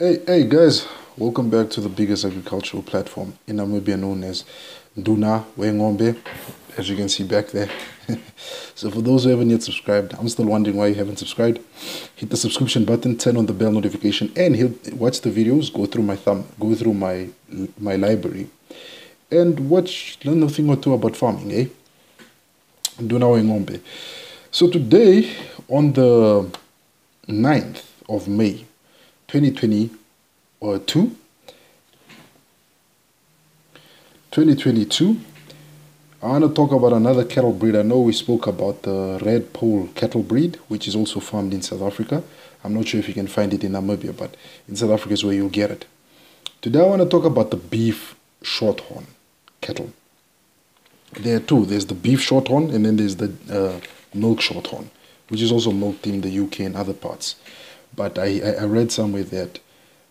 Hey, hey guys, welcome back to the biggest agricultural platform in Namibia known as Nduna Wengombe, as you can see back there. so for those who haven't yet subscribed, I'm still wondering why you haven't subscribed. Hit the subscription button, turn on the bell notification, and watch the videos, go through my thumb, go through my my library, and watch, learn a thing or two about farming, eh? Nduna Wengombe. So today, on the 9th of May, 2022 2022 I want to talk about another cattle breed. I know we spoke about the red pole cattle breed, which is also farmed in South Africa. I'm not sure if you can find it in Namibia, but in South Africa is where you'll get it. Today I want to talk about the beef shorthorn cattle. There two. There's the beef shorthorn and then there's the uh, milk shorthorn, which is also milked in the UK and other parts. But I, I read somewhere that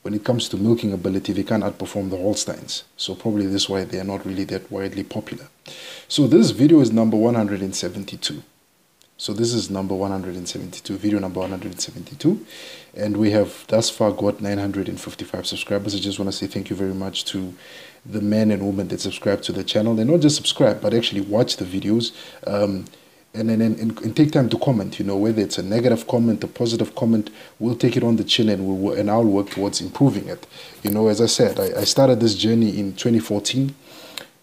when it comes to milking ability, they can't outperform the Holsteins. So probably this is why they are not really that widely popular. So this video is number 172. So this is number 172, video number 172. And we have thus far got 955 subscribers. I just want to say thank you very much to the men and women that subscribe to the channel. And not just subscribe, but actually watch the videos. Um, and and, and, and, take time to comment you know whether it's a negative comment a positive comment we'll take it on the chin and we'll and i'll work towards improving it. You know as i said i, I started this journey in 2014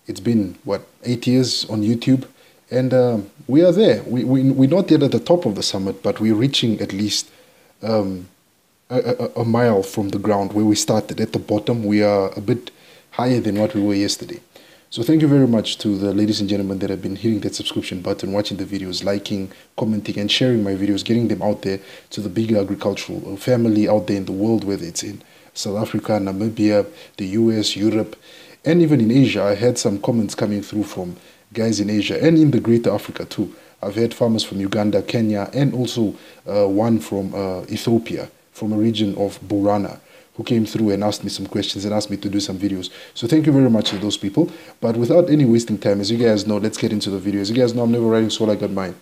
it's been what eight years on youtube? And uh, we are there. We, we, we're not yet at the top of the summit but we're reaching at least um, a, a, a mile from the ground where we started. At the bottom we are a bit higher than what we were yesterday so thank you very much to the ladies and gentlemen that have been hitting that subscription button, watching the videos, liking, commenting, and sharing my videos, getting them out there to the bigger agricultural family out there in the world, whether it's in South Africa, Namibia, the US, Europe, and even in Asia. I had some comments coming through from guys in Asia and in the greater Africa too. I've had farmers from Uganda, Kenya, and also uh, one from uh, Ethiopia, from a region of Borana who came through and asked me some questions and asked me to do some videos. So thank you very much to those people. But without any wasting time, as you guys know, let's get into the video. As you guys know, I'm never writing so I got my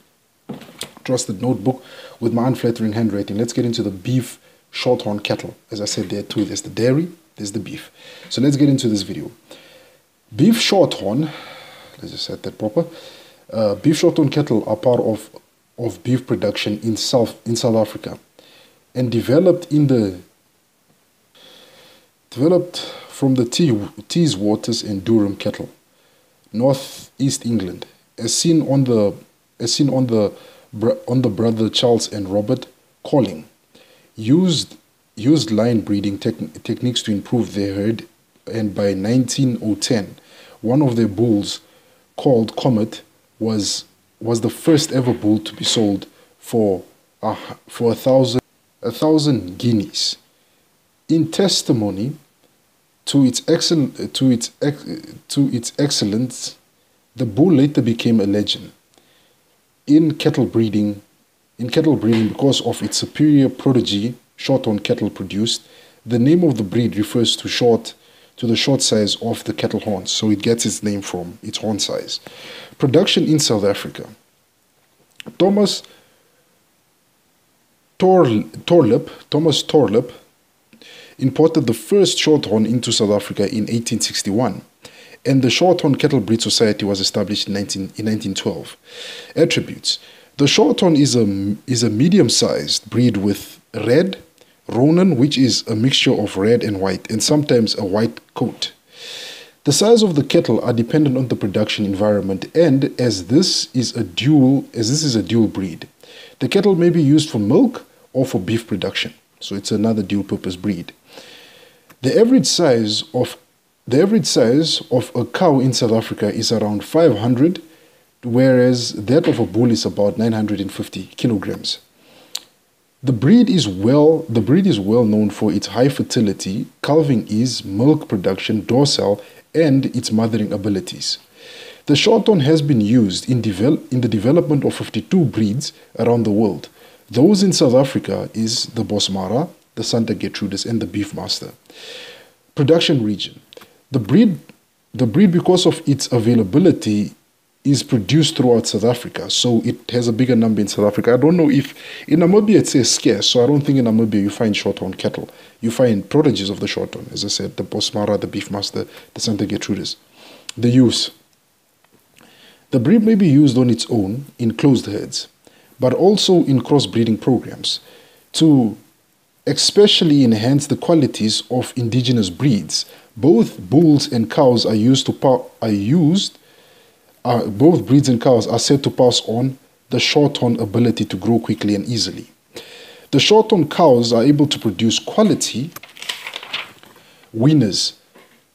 Trusted notebook with my unflattering handwriting. Let's get into the beef shorthorn cattle. As I said, there are two. There's the dairy, there's the beef. So let's get into this video. Beef shorthorn, let's just set that proper. Uh, beef shorthorn cattle are part of, of beef production in South, in South Africa and developed in the Developed from the Teeswaters in Durham cattle, northeast England, as seen on the as seen on the on the brother Charles and Robert Colling, used used line breeding techniques to improve their herd, and by 1910, one of their bulls, called Comet, was was the first ever bull to be sold for a, for a thousand a thousand guineas. In testimony to its excellent uh, to its ex- uh, to its excellence, the bull later became a legend. In cattle breeding, in cattle breeding, because of its superior progeny shorthorn cattle produced, the name of the breed refers to short to the short size of the cattle horns, so it gets its name from its horn size. Production in South Africa. Thomas Thorlip, Thomas Thorlip imported the first shorthorn into South Africa in 1861, and the Shorthorn Cattle Breed Society was established in, 19, in 1912. Attributes The shorthorn is a, is a medium sized breed with red, roan, which is a mixture of red and white, and sometimes a white coat. The size of the cattle are dependent on the production environment, and as this is a dual, as this is a dual breed, the cattle may be used for milk or for beef production. So it's another dual purpose breed. The average size of the average size of a cow in South Africa is around 500, whereas that of a bull is about 950 kilograms. The breed is well the breed is well known for its high fertility, calving ease, milk production, dorsal, and its mothering abilities. The shorthorn has been used in, devel- in the development of 52 breeds around the world. Those in South Africa is the Bosmara, the Santa Gertrudis, and the Beefmaster. Production region. The breed, the breed, because of its availability is produced throughout South Africa, so it has a bigger number in South Africa. I don't know if in Namibia it says scarce, so I don't think in Namibia you find shorthorn cattle. You find prodigies of the shorthorn, as I said, the Bosmara, the Beefmaster, the Santa Gertrudis. The use. The breed may be used on its own in closed herds, but also in crossbreeding programs to especially enhance the qualities of indigenous breeds. Both bulls and cows are used to are used uh, both breeds and cows are said to pass on the shorthorn ability to grow quickly and easily. The shorthorn cows are able to produce quality weaners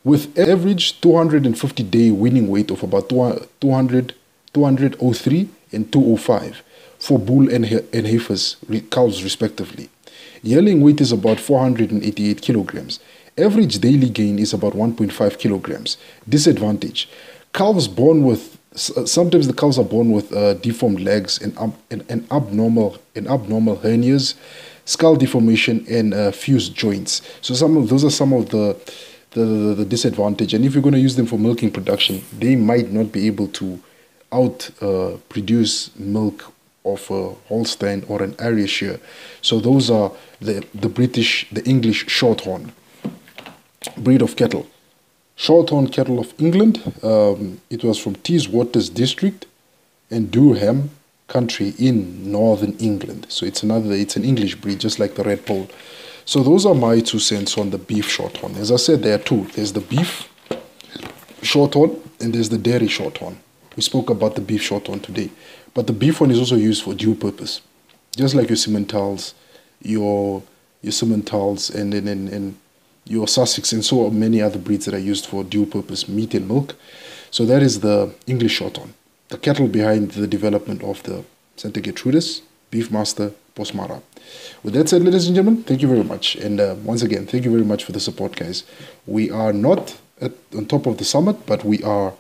with average 250 day weaning weight of about 200, 203 and 205 for bull and, and heifers, cows respectively. Yearling weight is about 488 kilograms. Average daily gain is about 1.5 kilograms. Disadvantage calves born with sometimes the cows are born with uh, deformed legs and, um, and, and, abnormal and abnormal hernias, skull deformation, and uh, fused joints. So some of those are some of the the, the, the disadvantage. And if you're going to use them for milking production, they might not be able to out uh, produce milk of a Holstein or an Ayrshire. So those are the the British, the English Shorthorn breed of cattle. Shorthorn Cattle of England. Um, it was from Teeswaters district and Durham country in northern England. So it's another, it's an English breed, just like the Red Pole. So those are my two cents on the beef shorthorn. As I said, there are two. There's the beef shorthorn and there's the dairy shorthorn. We spoke about the beef shorthorn today. But the beef one is also used for dual purpose. Just like your Simmentals, your your Simmentals and, and, and, and your Sussex, and so many other breeds that are used for dual purpose meat and milk. So that is the English Shorthorn, the cattle behind the development of the Santa Gertrudis, Beefmaster, Bosmara. With that said, ladies and gentlemen, thank you very much. And uh, once again, thank you very much for the support, guys. We are not at, on top of the summit, but we are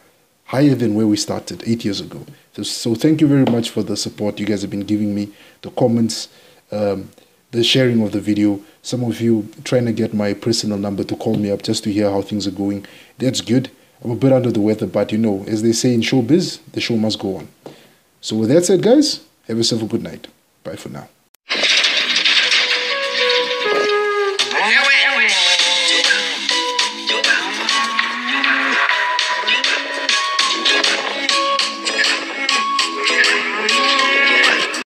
higher than where we started eight years ago. So, so thank you very much for the support you guys have been giving me, the comments, um, the sharing of the video. Some of you trying to get my personal number to call me up just to hear how things are going. That's good. I'm a bit under the weather, but you know, as they say in showbiz, the show must go on. So with that said, guys, have yourself a good night. Bye for now.